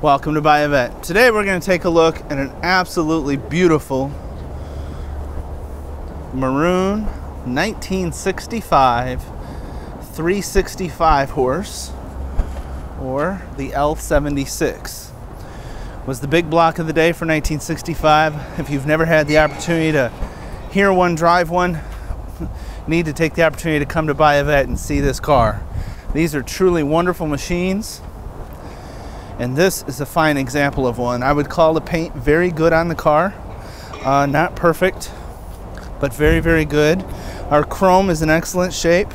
Welcome to Buy a Vette. Today we're going to take a look at an absolutely beautiful maroon 1965 365 horse or the L76 was the big block of the day for 1965 if you've never had the opportunity to hear one drive one need to take the opportunity to come to Buy a Vette and see this car. These are truly wonderful machines and this is a fine example of one. I would call the paint very good on the car. Uh, not perfect, but very, very good. Our chrome is in excellent shape.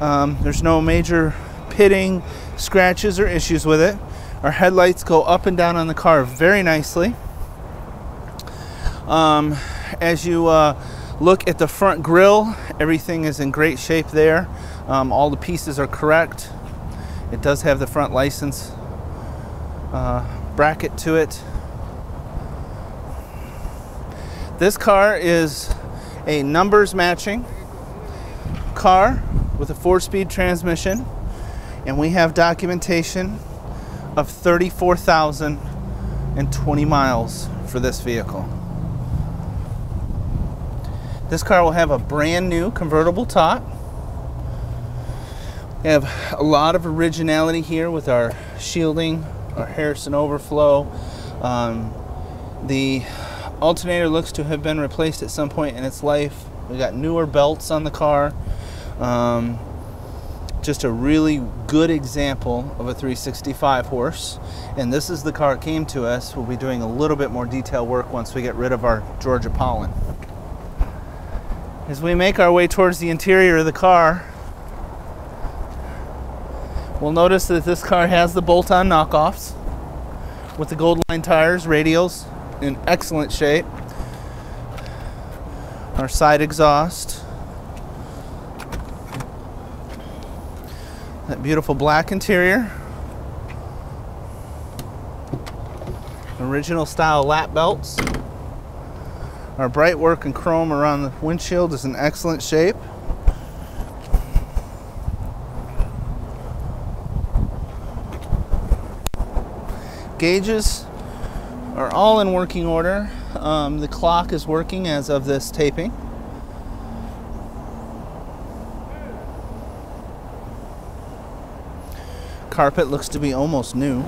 Um, there's no major pitting, scratches, or issues with it. Our headlights go up and down on the car very nicely. Um, as you uh, look at the front grille, everything is in great shape there. Um, all the pieces are correct. It does have the front license uh, bracket to it. This car is a numbers matching car with a four speed transmission, and we have documentation of 34,020 miles for this vehicle. This car will have a brand new convertible top. We have a lot of originality here with our shielding our Harrison overflow. Um, the alternator looks to have been replaced at some point in its life. We got newer belts on the car. Um, just a really good example of a 365 horse. And this is the car that came to us. We'll be doing a little bit more detail work once we get rid of our Georgia pollen. As we make our way towards the interior of the car, We'll notice that this car has the bolt-on knockoffs with the gold line tires, radials in excellent shape. Our side exhaust. That beautiful black interior. Original style lap belts. Our bright work and chrome around the windshield is in excellent shape. Gauges are all in working order. Um, the clock is working as of this taping. Carpet looks to be almost new.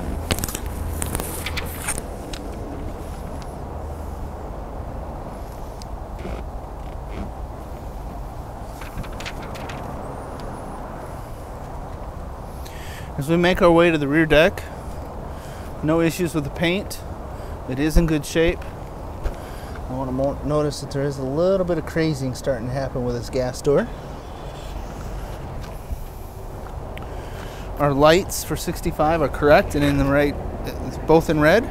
As we make our way to the rear deck, no issues with the paint. It is in good shape. I want to notice that there is a little bit of crazing starting to happen with this gas door. Our lights for 65 are correct and in the right, both in red.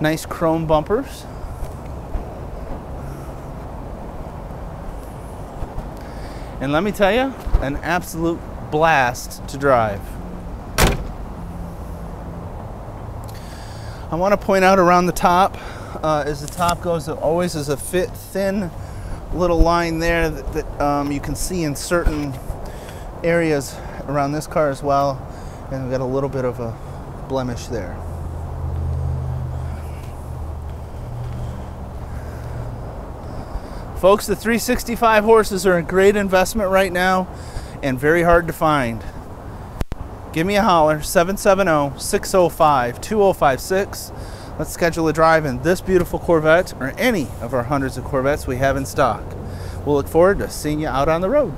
Nice chrome bumpers. And let me tell you, an absolute blast to drive. I want to point out around the top, uh, as the top goes, it always is a fit thin little line there that, that um, you can see in certain areas around this car as well. And we've got a little bit of a blemish there. Folks, the 365 horses are a great investment right now and very hard to find give me a holler 770-605-2056 let's schedule a drive in this beautiful corvette or any of our hundreds of corvettes we have in stock. We'll look forward to seeing you out on the road